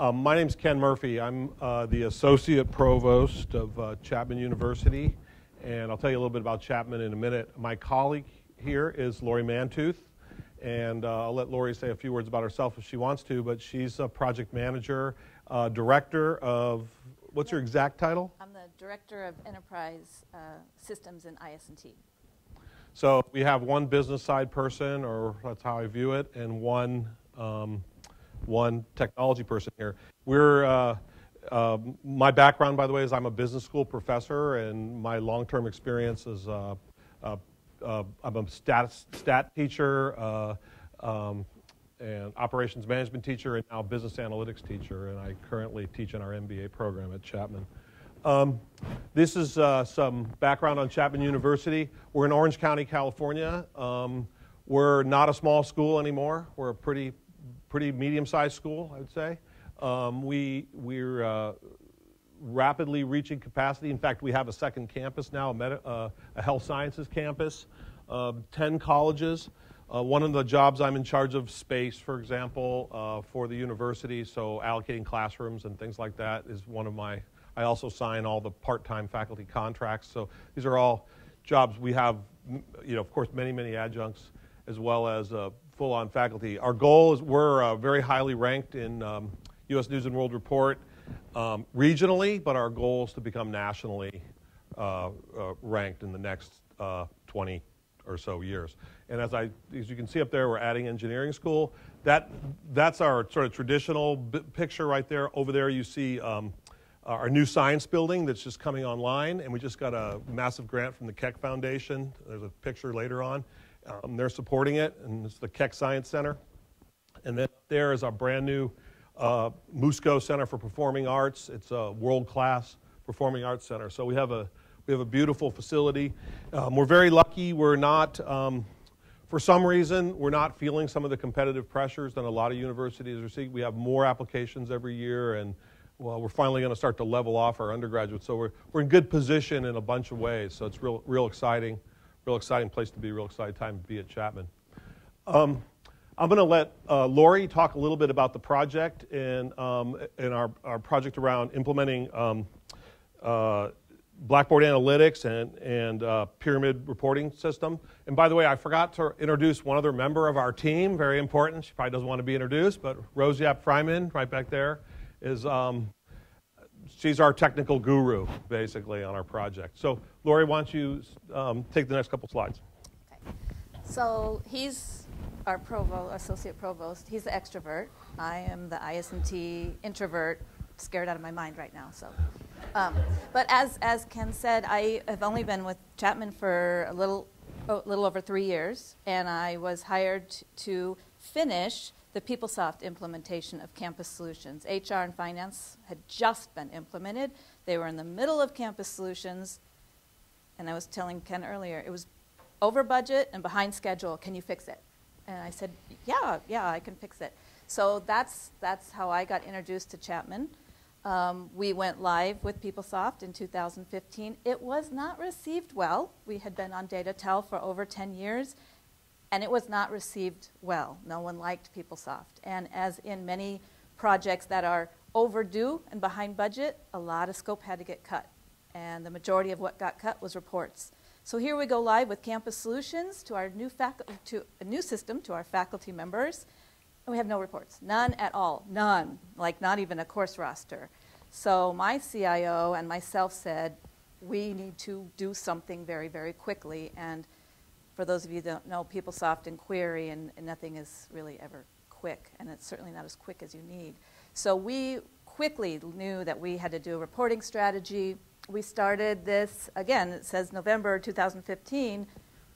Um, my name is Ken Murphy. I'm uh, the Associate Provost of uh, Chapman University, and I'll tell you a little bit about Chapman in a minute. My colleague here is Lauri Mantooth, and uh, I'll let Lauri say a few words about herself if she wants to, but she's a project manager, uh, director of, what's your exact title? I'm the Director of Enterprise uh, Systems in IS&T. So we have one business side person, or that's how I view it, and one um, one technology person here. We're uh, uh, my background, by the way, is I'm a business school professor, and my long-term experience is uh, uh, uh I'm a stat, stat teacher uh, um, and operations management teacher, and now business analytics teacher, and I currently teach in our MBA program at Chapman. Um, this is some background on Chapman University. We're in Orange County, California. Um, we're not a small school anymore. We're a pretty, pretty medium-sized school, I would say. Um, we, we're uh, rapidly reaching capacity. In fact, we have a second campus now, a, uh, a health sciences campus, 10 colleges. Uh, one of the jobs I'm in charge of space, for example, uh, for the university, so allocating classrooms and things like that is one of my I also sign all the part-time faculty contracts. So these are all jobs we have, you know, of course, many, many adjuncts as well as uh, full-on faculty. Our goal is we're uh, very highly ranked in um, U.S. News and World Report um, regionally, but our goal is to become nationally uh, uh ranked in the next uh, 20 or so years. And as I, as you can see up there, we're adding engineering school. That, that's our sort of traditional picture right there. Over there, you see um, our new science building that's just coming online, and we just got a massive grant from the Keck Foundation. There's a picture later on. Um, they're supporting it, and it's the Keck Science Center. And then there is our brand new uh, Musco Center for Performing Arts. It's a world-class performing arts center. So we have a we have a beautiful facility. Um, we're very lucky. We're not, um, for some reason, we're not feeling some of the competitive pressures that a lot of universities are seeing. We have more applications every year, and well, we're finally going to start to level off our undergraduates. So we're, we're in good position in a bunch of ways. So it's real, real exciting, real exciting place to be, real exciting time to be at Chapman. Um, I'm going to let uh, Lauri talk a little bit about the project and, um, and our, our project around implementing um, uh, Blackboard Analytics and, and uh, Pyramid Reporting System. And by the way, I forgot to introduce one other member of our team, very important. She probably doesn't want to be introduced, but Rose Yap Fryman, right back there is um, she's our technical guru, basically, on our project. So, Lauri, why don't you um, take the next couple slides? Okay. So he's our provost, associate provost. He's the extrovert. I am the IS&T introvert, scared out of my mind right now. So, um, but as as Ken said, I have only been with Chapman for a little a little over three years, and I was hired to finish the PeopleSoft implementation of Campus Solutions. HR and finance had just been implemented. They were in the middle of Campus Solutions, and I was telling Ken earlier, it was over budget and behind schedule. Can you fix it? And I said, yeah, yeah, I can fix it. So that's, that's how I got introduced to Chapman. Um, we went live with PeopleSoft in 2015. It was not received well. We had been on DataTel for over 10 years, and it was not received well. No one liked PeopleSoft. And as in many projects that are overdue and behind budget, a lot of scope had to get cut. And the majority of what got cut was reports. So here we go live with Campus Solutions to our new fac- to a new system to our faculty members. And we have no reports. None at all. None. Like not even a course roster. So my CIO and myself said, we need to do something very, very quickly. And for those of you that don't know, PeopleSoft and Query, and, and nothing is really ever quick, and it's certainly not as quick as you need. So we quickly knew that we had to do a reporting strategy. We started this, again, it says November 2015,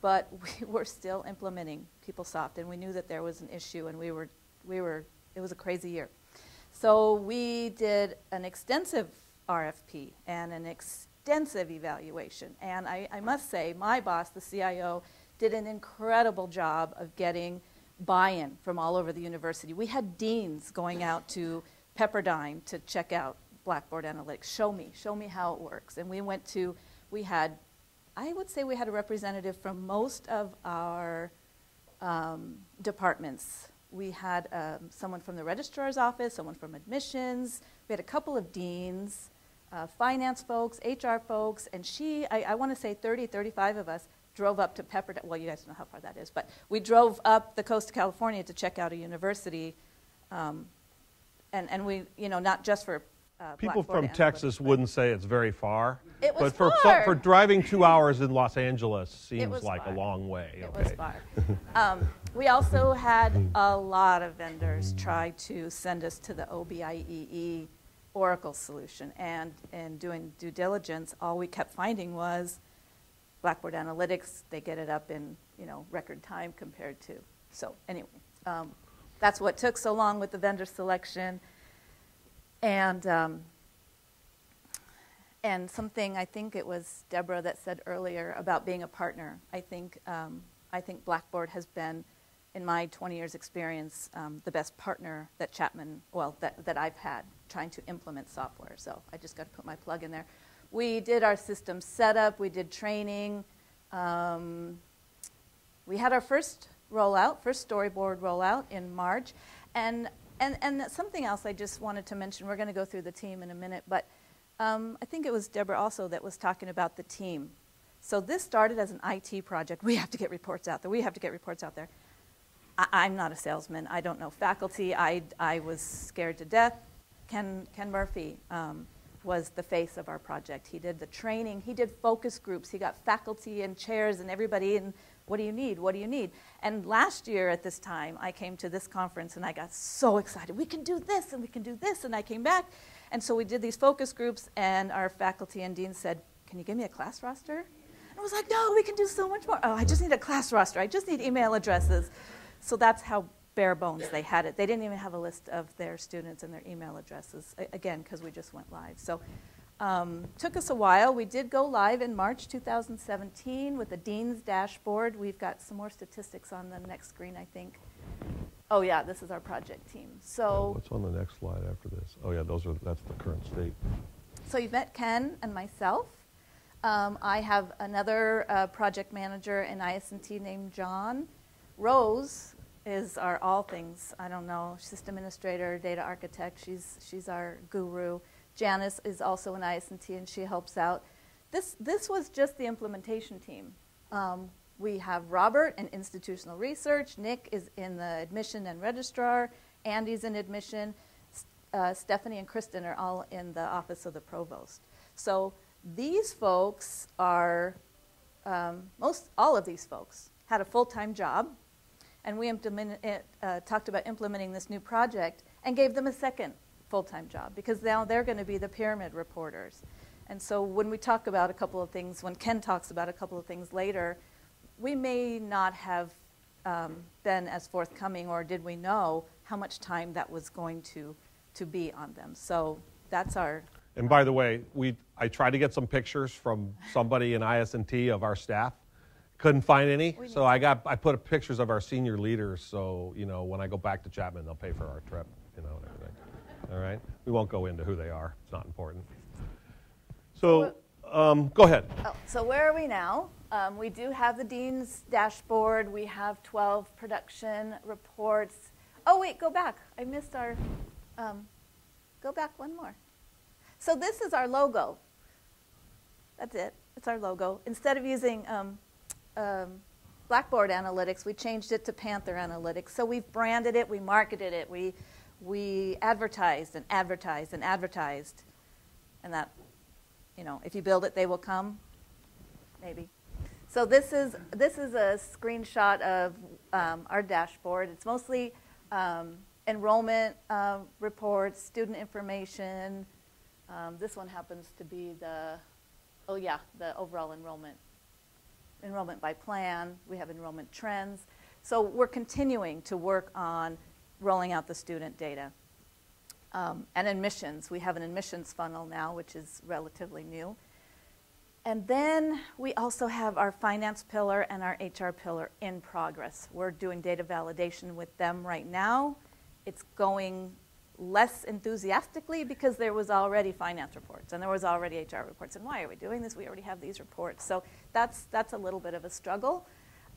but we were still implementing PeopleSoft, and we knew that there was an issue, and we were, we were, it was a crazy year. So we did an extensive RFP and an extensive evaluation. And I, I must say, my boss, the CIO, did an incredible job of getting buy-in from all over the university. We had deans going out to Pepperdine to check out Blackboard Analytics. Show me, show me how it works. And we went to, we had, I would say we had a representative from most of our um, departments we had um, someone from the registrar's office, someone from admissions, we had a couple of deans, uh, finance folks, HR folks, and she, I, I want to say 30, 35 of us drove up to Pepperdine. Well, you guys know how far that is, but we drove up the coast of California to check out a university. Um, and, and we, you know, not just for uh, People from Texas wouldn't say it's very far. It was but for, far. for driving two hours in Los Angeles seems like far. a long way. It okay. was far. Um, we also had a lot of vendors try to send us to the OBIEE E Oracle solution. And in doing due diligence, all we kept finding was Blackboard Analytics, they get it up in, you know, record time compared to. So anyway, um, that's what took so long with the vendor selection. And um, and something I think it was Deborah that said earlier about being a partner. I think um, I think Blackboard has been, in my 20 years experience, um, the best partner that Chapman, well, that, that I've had trying to implement software. So I just got to put my plug in there. We did our system setup. We did training. Um, we had our first rollout, first storyboard rollout in March, and and and something else I just wanted to mention. We're going to go through the team in a minute, but um, I think it was Deborah also that was talking about the team. So this started as an IT project. We have to get reports out there. We have to get reports out there. I, I'm not a salesman. I don't know faculty. I I was scared to death. Ken Ken Murphy. Um, was the face of our project. He did the training, he did focus groups, he got faculty and chairs and everybody and what do you need? What do you need? And last year at this time, I came to this conference and I got so excited. We can do this and we can do this. And I came back. And so we did these focus groups, and our faculty and dean said, Can you give me a class roster? And I was like, No, we can do so much more. Oh, I just need a class roster. I just need email addresses. So that's how bare bones they had it. They didn't even have a list of their students and their email addresses, again, because we just went live. So um, took us a while. We did go live in March 2017 with the Dean's dashboard. We've got some more statistics on the next screen, I think. Oh yeah, this is our project team. So, What's on the next slide after this? Oh yeah, those are that's the current state. so you've met Ken and myself. Um, I have another uh, project manager in IS&T named John. Rose is our all things, I don't know, system administrator, data architect. She's, she's our guru. Janice is also an IS&T and she helps out. This, this was just the implementation team. Um, we have Robert in institutional research. Nick is in the admission and registrar. Andy's in admission. Uh, Stephanie and Kristen are all in the office of the provost. So these folks are, um, most all of these folks had a full-time job, and we implement, uh, talked about implementing this new project and gave them a second full-time job because now they're going to be the pyramid reporters. And so when we talk about a couple of things, when Ken talks about a couple of things later, we may not have um, been as forthcoming, or did we know how much time that was going to, to be on them. So that's our, And by the way, we I tried to get some pictures from somebody in IS&T of our staff. Couldn't find any, so I got I put pictures of our senior leaders. So you know, when I go back to Chapman, they'll pay for our trip. You know, and everything. All right. We won't go into who they are. It's not important. So um, go ahead. Oh, so where are we now? Um, we do have the dean's dashboard. We have 12 production reports. Oh wait, go back. I missed our. Um, go back one more. So this is our logo. That's it. It's our logo. Instead of using um, um, Blackboard Analytics, we changed it to Panther Analytics. So we've branded it, we marketed it, we we advertised and advertised and advertised, and that, you know, if you build it, they will come maybe. So this is this is a screenshot of um, our dashboard. It's mostly um, enrollment uh, reports, student information. Um, this one happens to be the oh yeah the overall enrollment enrollment by plan. We have enrollment trends. So we're continuing to work on rolling out the student data. Um, and admissions, we have an admissions funnel now, which is relatively new. And then we also have our finance pillar and our HR pillar in progress. We're doing data validation with them right now. It's going less enthusiastically because there was already finance reports and there was already HR reports. And why are we doing this? We already have these reports. So that's, that's a little bit of a struggle.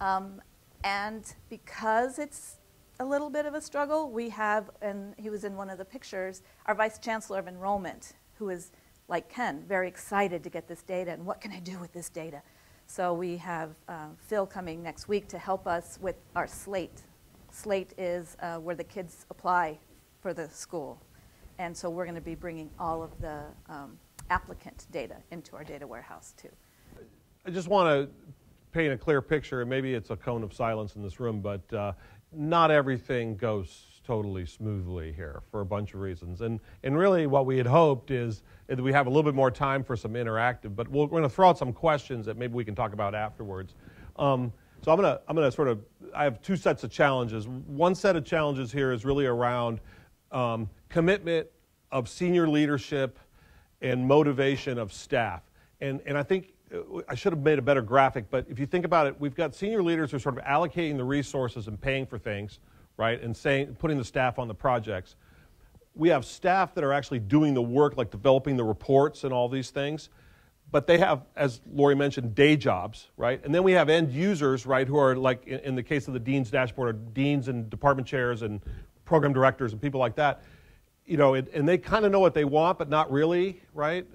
Um, and because it's a little bit of a struggle. We have, and he was in one of the pictures, our vice chancellor of enrollment, who is like Ken, very excited to get this data and what can I do with this data? So we have uh, Phil coming next week to help us with our slate. Slate is uh, where the kids apply for the school. And so we're going to be bringing all of the um, applicant data into our data warehouse too. I just want to paint a clear picture, and maybe it's a cone of silence in this room, but uh, not everything goes totally smoothly here for a bunch of reasons. And, and really, what we had hoped is that we have a little bit more time for some interactive, but we we are going to throw out some questions that maybe we can talk about afterwards. Um, so I'm going to I'm going to sort of I have two sets of challenges. One set of challenges here is really around um, commitment of senior leadership and motivation of staff. And and I think uh, I should have made a better graphic, but if you think about it, we've got senior leaders who are sort of allocating the resources and paying for things, right, and saying putting the staff on the projects. We have staff that are actually doing the work, like developing the reports and all these things but they have, as Lauri mentioned, day jobs, right? And then we have end users, right, who are like, in, in the case of the dean's dashboard, are deans and department chairs and program directors and people like that. You know, it, and they kind of know what they want, but not really, right?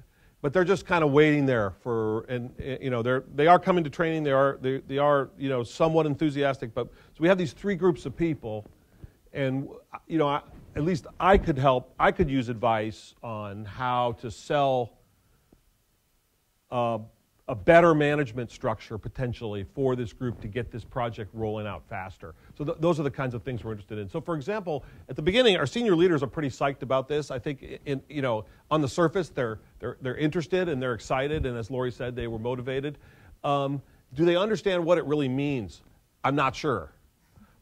But they're just kind of waiting there for, and you know, they're they are coming to training. They are they, they are you know somewhat enthusiastic. But so we have these three groups of people, and you know, I, at least I could help. I could use advice on how to sell uh, a better management structure potentially for this group to get this project rolling out faster. So th- those are the kinds of things we're interested in. So for example, at the beginning, our senior leaders are pretty psyched about this. I think in, you know on the surface they're they're they're interested and they're excited, and as Lauri said, they were motivated. Um, do they understand what it really means? I'm not sure.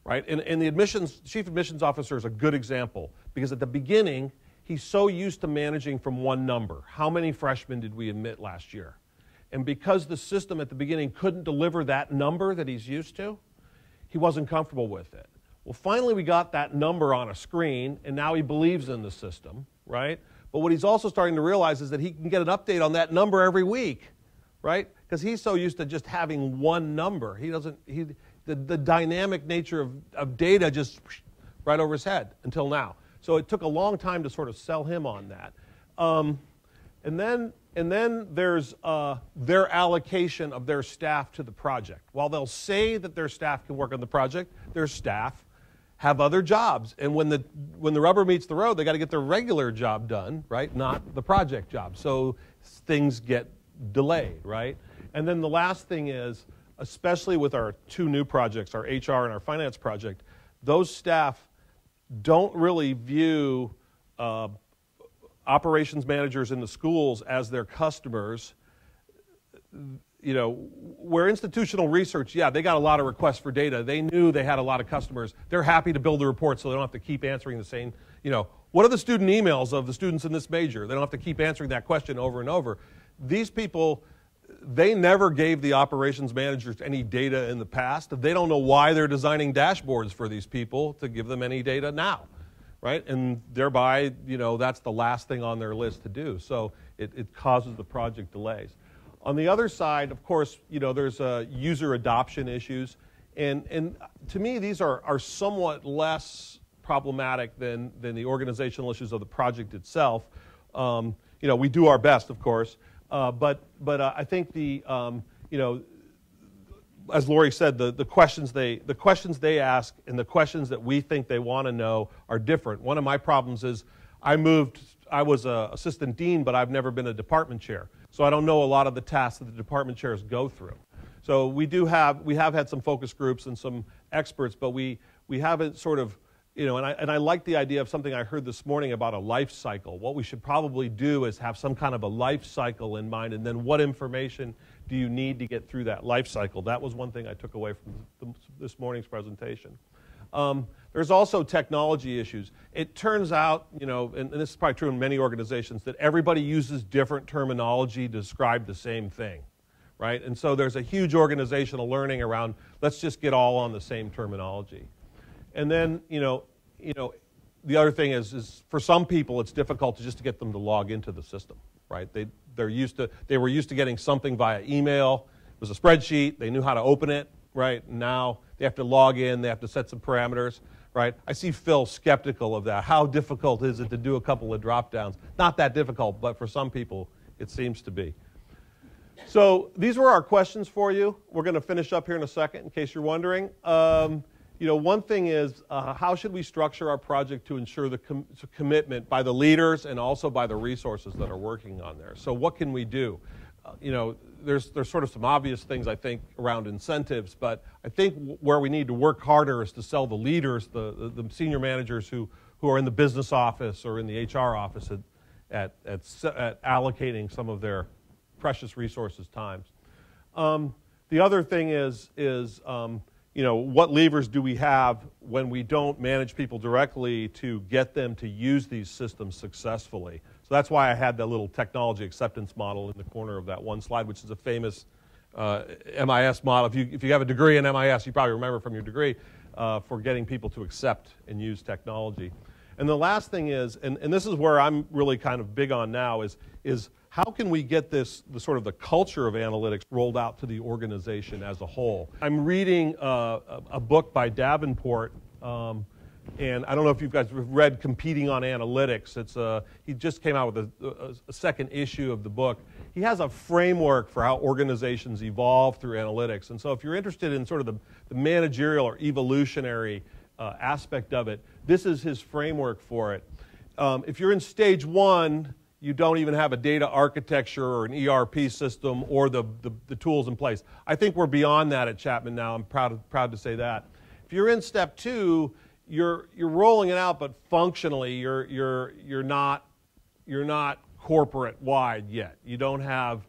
Right? And, and the admissions chief admissions officer is a good example because at the beginning he's so used to managing from one number. How many freshmen did we admit last year? And because the system at the beginning couldn't deliver that number that he's used to, he wasn't comfortable with it. Well, finally, we got that number on a screen, and now he believes in the system, right? But what he's also starting to realize is that he can get an update on that number every week, right? Because he's so used to just having one number. He doesn't, he, the, the dynamic nature of, of data just right over his head until now. So it took a long time to sort of sell him on that. Um, and then, and then there's uh, their allocation of their staff to the project. While they'll say that their staff can work on the project, their staff have other jobs. And when the, when the rubber meets the road, they got to get their regular job done, right? Not the project job. So things get delayed, right? And then the last thing is, especially with our two new projects, our HR and our finance project, those staff don't really view uh, operations managers in the schools as their customers. You know, where institutional research, yeah, they got a lot of requests for data. They knew they had a lot of customers. They're happy to build the report so they don't have to keep answering the same, you know, what are the student emails of the students in this major? They don't have to keep answering that question over and over. These people, they never gave the operations managers any data in the past. They don't know why they're designing dashboards for these people to give them any data now, right? And thereby, you know, that's the last thing on their list to do. So it, it causes the project delays. On the other side, of course, you know, there's uh, user adoption issues. And, and to me, these are, are somewhat less problematic than, than the organizational issues of the project itself. Um, you know, we do our best, of course. Uh, but but uh, I think the um, you know as Lauri said, the, the questions they the questions they ask and the questions that we think they want to know are different. One of my problems is I moved. I was an assistant dean, but I've never been a department chair, so I don't know a lot of the tasks that the department chairs go through. So we do have we have had some focus groups and some experts, but we we haven't sort of you know, and I, and I like the idea of something I heard this morning about a life cycle. What we should probably do is have some kind of a life cycle in mind, and then what information do you need to get through that life cycle? That was one thing I took away from this morning's presentation. Um, there's also technology issues. It turns out, you know, and, and this is probably true in many organizations, that everybody uses different terminology to describe the same thing, right? And so there's a huge organizational learning around let's just get all on the same terminology. And then, you know, you know, the other thing is, is for some people, it's difficult just to get them to log into the system, right? They, they're used to, they were used to getting something via email. It was a spreadsheet. They knew how to open it, right? Now they have to log in. They have to set some parameters, right? I see Phil skeptical of that. How difficult is it to do a couple of drop downs? Not that difficult, but for some people, it seems to be. So these were our questions for you. We're going to finish up here in a second, in case you're wondering. Um, you know, one thing is uh, how should we structure our project to ensure the com- commitment by the leaders and also by the resources that are working on there? So what can we do? Uh, you know, there's there's sort of some obvious things I think around incentives, but I think where we need to work harder is to sell the leaders, the, the, the senior managers who who are in the business office or in the HR office at at, at, at allocating some of their precious resources times. Um, the other thing is, is um, you know, what levers do we have when we don't manage people directly to get them to use these systems successfully? So that's why I had that little technology acceptance model in the corner of that one slide, which is a famous uh, MIS model. If you, if you have a degree in MIS, you probably remember from your degree uh, for getting people to accept and use technology. And the last thing is, and, and this is where I'm really kind of big on now, is, is how can we get this, the sort of the culture of analytics rolled out to the organization as a whole? I'm reading uh, a, book by Davenport, um, and I don't know if you guys have read Competing on Analytics. It's a, uh, he just came out with a, a, a second issue of the book. He has a framework for how organizations evolve through analytics. And so if you're interested in sort of the, the managerial or evolutionary uh, aspect of it, this is his framework for it. Um, if you're in stage one, you don't even have a data architecture or an ERP system or the, the, the, tools in place. I think we're beyond that at Chapman now. I'm proud, proud to say that. If you're in step two, you're, you're rolling it out, but functionally, you're, you're, you're, not, you're not corporate wide yet. You don't have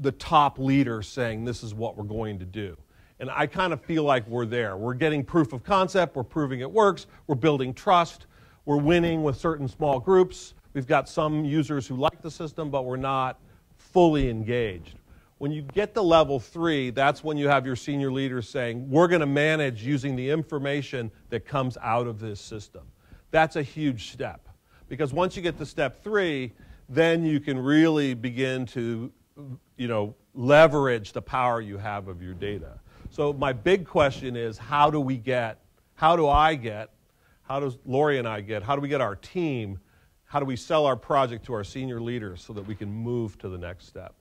the top leader saying, this is what we're going to do. And I kind of feel like we're there. We're getting proof of concept, we're proving it works, we're building trust, we're winning with certain small groups. We've got some users who like the system, but we're not fully engaged. When you get to level three, that's when you have your senior leaders saying, We're going to manage using the information that comes out of this system. That's a huge step. Because once you get to step three, then you can really begin to you know, leverage the power you have of your data. So my big question is how do we get, how do I get, how does Lauri and I get, how do we get our team, how do we sell our project to our senior leaders so that we can move to the next step?